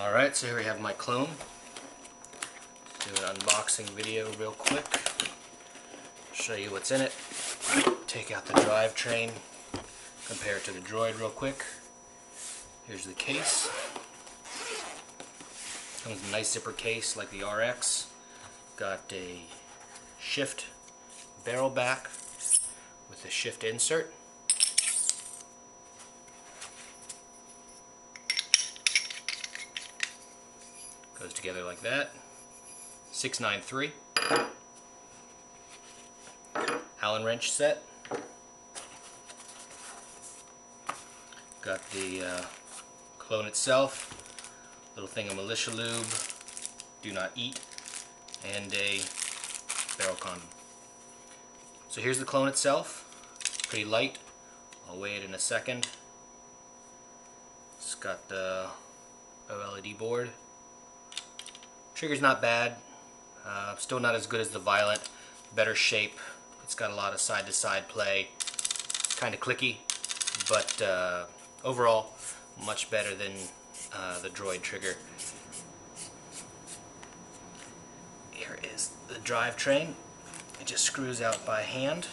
Alright, so here we have my clone. Do an unboxing video real quick. Show you what's in it. Take out the drivetrain, compare it to the droid real quick. Here's the case. Comes a nice zipper case like the RX. Got a shift barrel back with a shift insert. Goes together like that. 693. Allen wrench set. Got the uh, clone itself, little thing of militia lube, do not eat, and a barrel condom. So here's the clone itself, pretty light, I'll weigh it in a second. It's got the OLED board. Trigger's not bad, uh, still not as good as the Violent, better shape, it's got a lot of side-to-side -side play, kind of clicky, but uh, overall much better than uh, the Droid trigger. Here is the drivetrain. It just screws out by hand.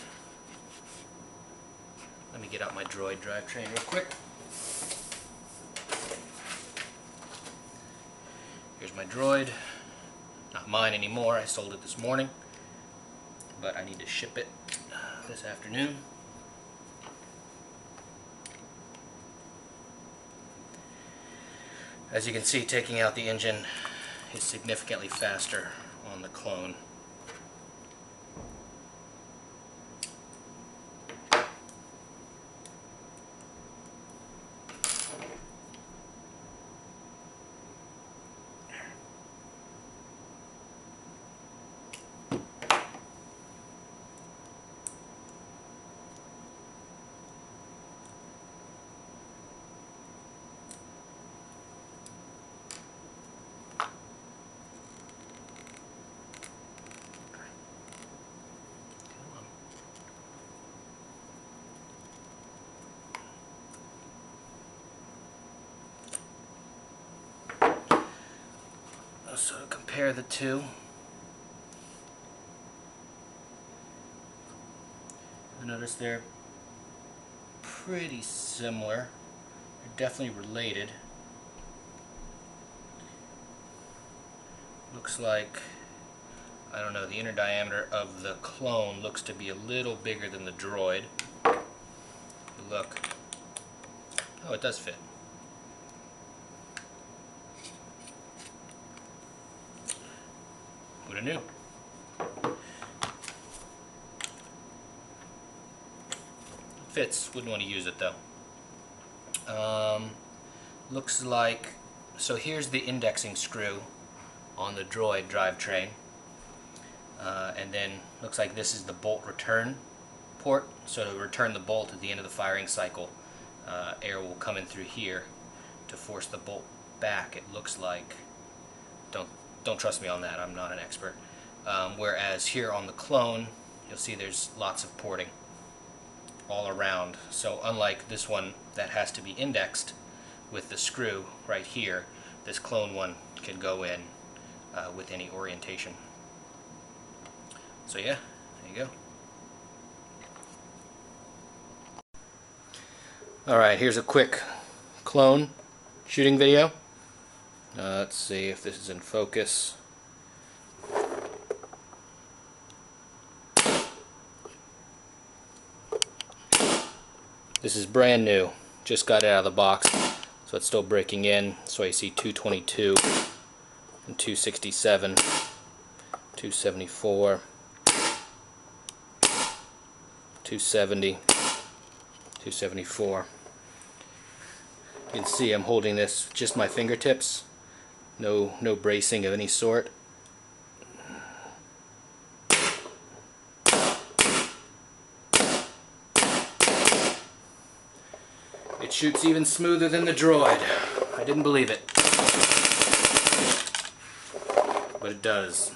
Let me get out my Droid drivetrain real quick. Here's my Droid. Not mine anymore, I sold it this morning. But I need to ship it uh, this afternoon. As you can see, taking out the engine is significantly faster on the clone. So compare the two. notice they're pretty similar. They're definitely related. Looks like, I don't know, the inner diameter of the clone looks to be a little bigger than the droid. Look. Oh, it does fit. Would have knew. Fits. Wouldn't want to use it though. Um, looks like so here's the indexing screw on the droid drivetrain uh, and then looks like this is the bolt return port so to return the bolt at the end of the firing cycle uh, air will come in through here to force the bolt back it looks like don't don't trust me on that, I'm not an expert. Um, whereas here on the clone, you'll see there's lots of porting all around. So unlike this one that has to be indexed with the screw right here, this clone one can go in uh, with any orientation. So yeah, there you go. Alright, here's a quick clone shooting video. Uh, let's see if this is in focus. This is brand new. Just got it out of the box. So it's still breaking in. So I see 222 and 267, 274, 270, 274. You can see I'm holding this just my fingertips no no bracing of any sort. It shoots even smoother than the droid. I didn't believe it. But it does.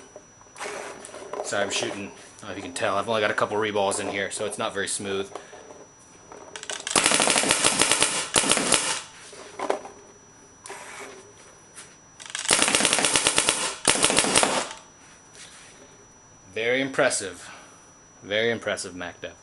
So I'm shooting. I don't know if you can tell. I've only got a couple reballs in here so it's not very smooth Very impressive. Very impressive MacDev.